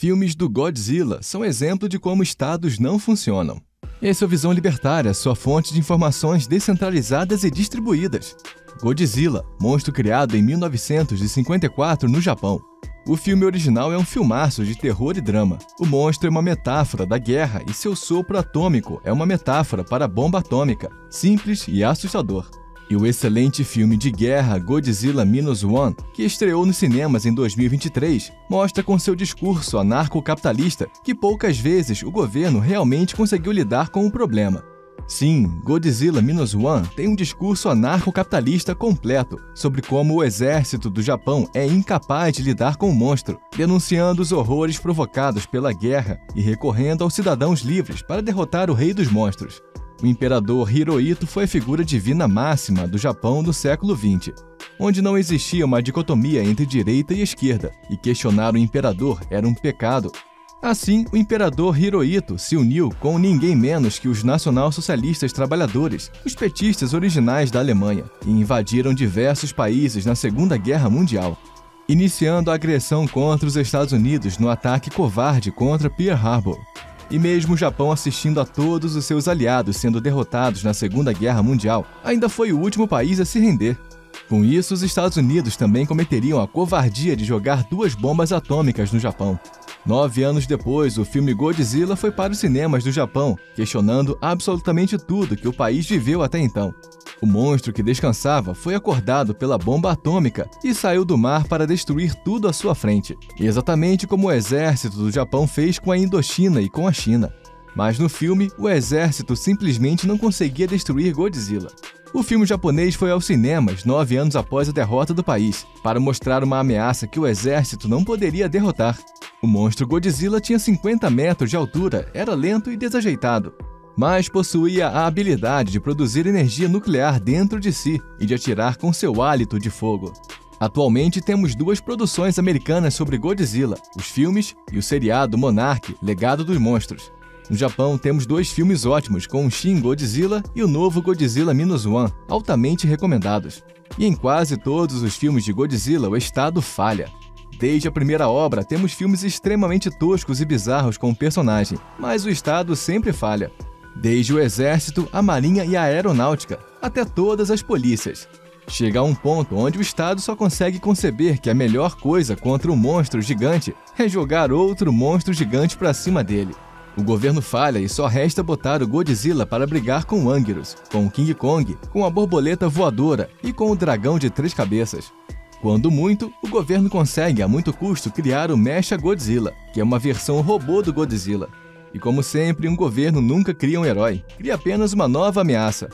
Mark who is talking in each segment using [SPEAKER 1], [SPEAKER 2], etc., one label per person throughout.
[SPEAKER 1] Filmes do Godzilla são exemplo de como estados não funcionam. Esse é o Visão Libertária, sua fonte de informações descentralizadas e distribuídas. Godzilla, monstro criado em 1954 no Japão. O filme original é um filmaço de terror e drama. O monstro é uma metáfora da guerra e seu sopro atômico é uma metáfora para a bomba atômica, simples e assustador. E o excelente filme de guerra Godzilla Minus One, que estreou nos cinemas em 2023, mostra com seu discurso anarcocapitalista que poucas vezes o governo realmente conseguiu lidar com o problema. Sim, Godzilla Minus One tem um discurso anarcocapitalista completo sobre como o exército do Japão é incapaz de lidar com o monstro, denunciando os horrores provocados pela guerra e recorrendo aos cidadãos livres para derrotar o rei dos monstros. O imperador Hirohito foi a figura divina máxima do Japão do século XX, onde não existia uma dicotomia entre direita e esquerda, e questionar o imperador era um pecado. Assim, o imperador Hirohito se uniu com ninguém menos que os nacional-socialistas trabalhadores, os petistas originais da Alemanha, e invadiram diversos países na Segunda Guerra Mundial, iniciando a agressão contra os Estados Unidos no ataque covarde contra Pearl Harbor. E mesmo o Japão assistindo a todos os seus aliados sendo derrotados na Segunda Guerra Mundial, ainda foi o último país a se render. Com isso, os Estados Unidos também cometeriam a covardia de jogar duas bombas atômicas no Japão. Nove anos depois, o filme Godzilla foi para os cinemas do Japão, questionando absolutamente tudo que o país viveu até então. O monstro que descansava foi acordado pela bomba atômica e saiu do mar para destruir tudo à sua frente, exatamente como o exército do Japão fez com a Indochina e com a China. Mas no filme, o exército simplesmente não conseguia destruir Godzilla. O filme japonês foi aos cinemas nove anos após a derrota do país, para mostrar uma ameaça que o exército não poderia derrotar. O monstro Godzilla tinha 50 metros de altura, era lento e desajeitado, mas possuía a habilidade de produzir energia nuclear dentro de si e de atirar com seu hálito de fogo. Atualmente temos duas produções americanas sobre Godzilla, os filmes e o seriado Monarch, Legado dos Monstros. No Japão temos dois filmes ótimos com o Shin Godzilla e o novo Godzilla Minus One, altamente recomendados. E em quase todos os filmes de Godzilla o estado falha. Desde a primeira obra, temos filmes extremamente toscos e bizarros com o personagem, mas o Estado sempre falha. Desde o Exército, a Marinha e a Aeronáutica, até todas as polícias. Chega a um ponto onde o Estado só consegue conceber que a melhor coisa contra um monstro gigante é jogar outro monstro gigante para cima dele. O governo falha e só resta botar o Godzilla para brigar com o Anguirus, com o King Kong, com a borboleta voadora e com o dragão de três cabeças. Quando muito, o governo consegue a muito custo criar o Mecha Godzilla, que é uma versão robô do Godzilla. E como sempre, um governo nunca cria um herói, cria apenas uma nova ameaça.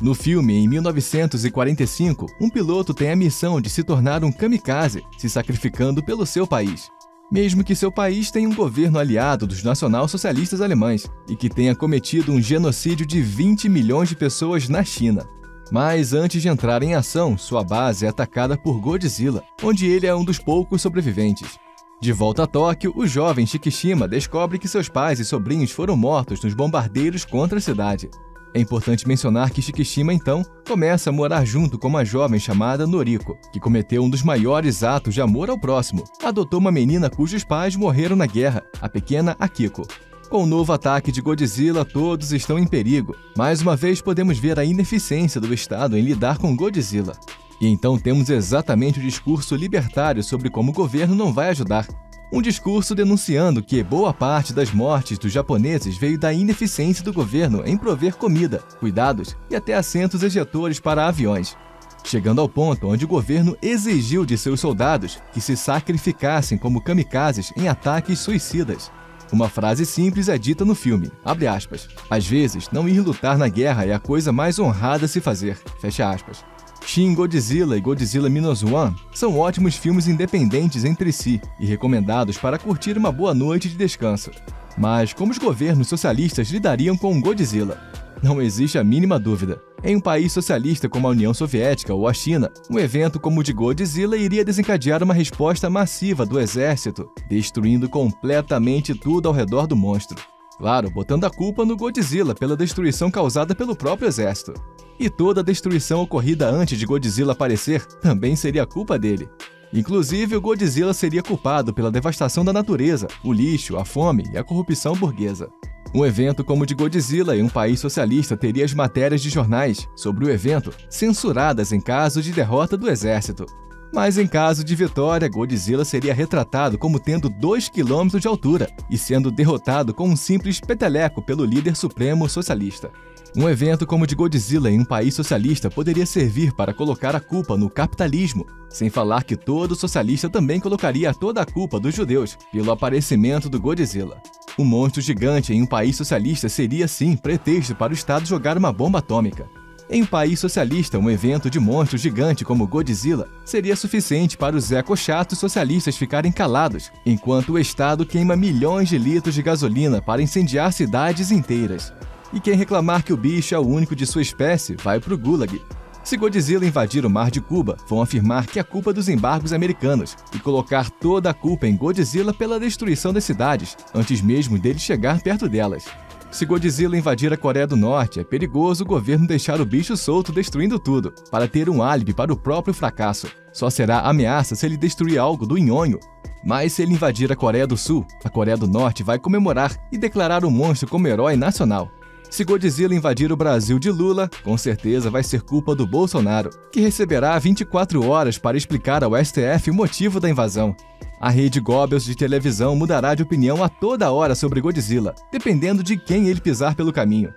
[SPEAKER 1] No filme, em 1945, um piloto tem a missão de se tornar um kamikaze, se sacrificando pelo seu país. Mesmo que seu país tenha um governo aliado dos nacional-socialistas alemães e que tenha cometido um genocídio de 20 milhões de pessoas na China. Mas antes de entrar em ação, sua base é atacada por Godzilla, onde ele é um dos poucos sobreviventes. De volta a Tóquio, o jovem Shikishima descobre que seus pais e sobrinhos foram mortos nos bombardeiros contra a cidade. É importante mencionar que Shikishima, então, começa a morar junto com uma jovem chamada Noriko, que cometeu um dos maiores atos de amor ao próximo. Adotou uma menina cujos pais morreram na guerra, a pequena Akiko. Com o novo ataque de Godzilla, todos estão em perigo. Mais uma vez, podemos ver a ineficiência do Estado em lidar com Godzilla. E então temos exatamente o discurso libertário sobre como o governo não vai ajudar. Um discurso denunciando que boa parte das mortes dos japoneses veio da ineficiência do governo em prover comida, cuidados e até assentos ejetores para aviões. Chegando ao ponto onde o governo exigiu de seus soldados que se sacrificassem como kamikazes em ataques suicidas. Uma frase simples é dita no filme, aspas, Às vezes, não ir lutar na guerra é a coisa mais honrada a se fazer, fecha aspas. Shin Godzilla e Godzilla Minus One são ótimos filmes independentes entre si e recomendados para curtir uma boa noite de descanso. Mas como os governos socialistas lidariam com Godzilla? Não existe a mínima dúvida. Em um país socialista como a União Soviética ou a China, um evento como o de Godzilla iria desencadear uma resposta massiva do exército, destruindo completamente tudo ao redor do monstro. Claro, botando a culpa no Godzilla pela destruição causada pelo próprio exército. E toda a destruição ocorrida antes de Godzilla aparecer também seria culpa dele. Inclusive, o Godzilla seria culpado pela devastação da natureza, o lixo, a fome e a corrupção burguesa. Um evento como o de Godzilla em um país socialista teria as matérias de jornais sobre o evento censuradas em caso de derrota do exército. Mas em caso de vitória, Godzilla seria retratado como tendo 2 km de altura e sendo derrotado com um simples peteleco pelo líder supremo socialista. Um evento como o de Godzilla em um país socialista poderia servir para colocar a culpa no capitalismo, sem falar que todo socialista também colocaria toda a culpa dos judeus pelo aparecimento do Godzilla. Um monstro gigante em um país socialista seria, sim, pretexto para o Estado jogar uma bomba atômica. Em um país socialista, um evento de monstro gigante como Godzilla seria suficiente para os ecochatos socialistas ficarem calados, enquanto o Estado queima milhões de litros de gasolina para incendiar cidades inteiras. E quem reclamar que o bicho é o único de sua espécie vai pro Gulag. Se Godzilla invadir o mar de Cuba, vão afirmar que é culpa dos embargos americanos e colocar toda a culpa em Godzilla pela destruição das cidades, antes mesmo dele chegar perto delas. Se Godzilla invadir a Coreia do Norte, é perigoso o governo deixar o bicho solto destruindo tudo, para ter um álibi para o próprio fracasso. Só será ameaça se ele destruir algo do nhonho. Mas se ele invadir a Coreia do Sul, a Coreia do Norte vai comemorar e declarar o monstro como herói nacional. Se Godzilla invadir o Brasil de Lula, com certeza vai ser culpa do Bolsonaro, que receberá 24 horas para explicar ao STF o motivo da invasão. A rede Goebbels de televisão mudará de opinião a toda hora sobre Godzilla, dependendo de quem ele pisar pelo caminho.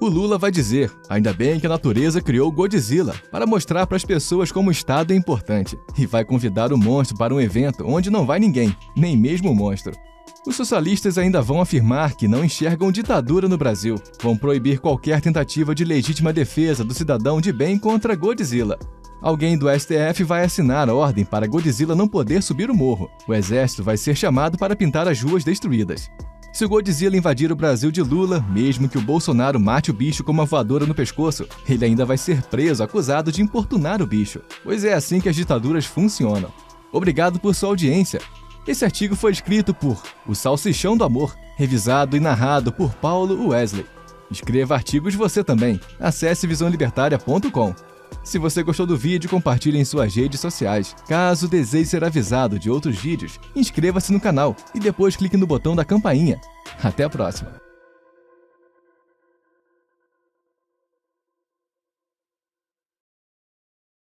[SPEAKER 1] O Lula vai dizer: ainda bem que a natureza criou Godzilla para mostrar para as pessoas como o Estado é importante, e vai convidar o monstro para um evento onde não vai ninguém, nem mesmo o monstro. Os socialistas ainda vão afirmar que não enxergam ditadura no Brasil, vão proibir qualquer tentativa de legítima defesa do cidadão de bem contra Godzilla, Alguém do STF vai assinar a ordem para Godzilla não poder subir o morro. O exército vai ser chamado para pintar as ruas destruídas. Se o Godzilla invadir o Brasil de Lula, mesmo que o Bolsonaro mate o bicho com uma voadora no pescoço, ele ainda vai ser preso acusado de importunar o bicho, pois é assim que as ditaduras funcionam. Obrigado por sua audiência. Esse artigo foi escrito por O Salsichão do Amor, revisado e narrado por Paulo Wesley. Escreva artigos você também. Acesse visãolibertaria.com. Se você gostou do vídeo, compartilhe em suas redes sociais. Caso deseje ser avisado de outros vídeos, inscreva-se no canal e depois clique no botão da campainha. Até a próxima!